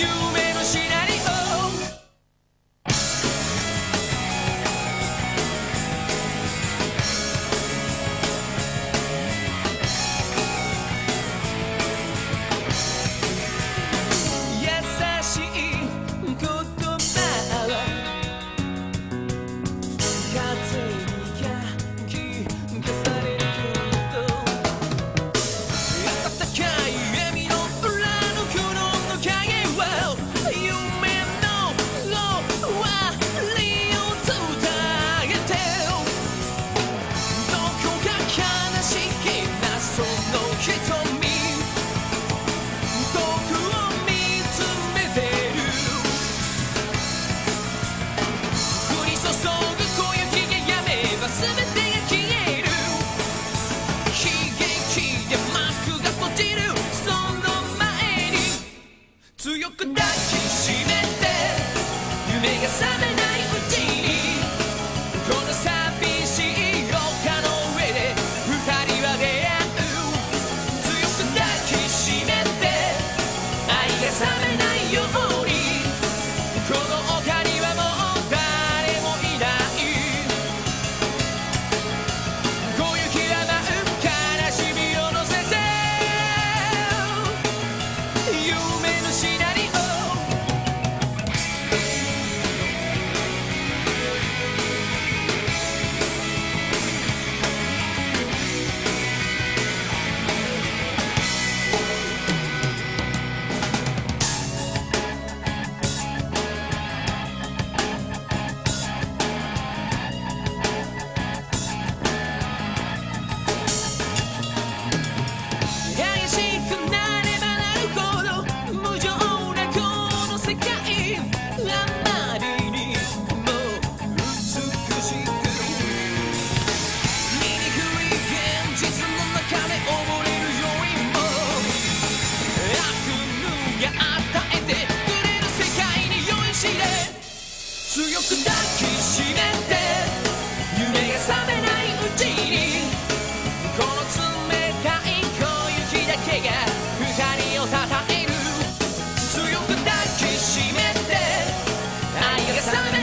夢の白強く抱きしめて夢が覚めない。Somebody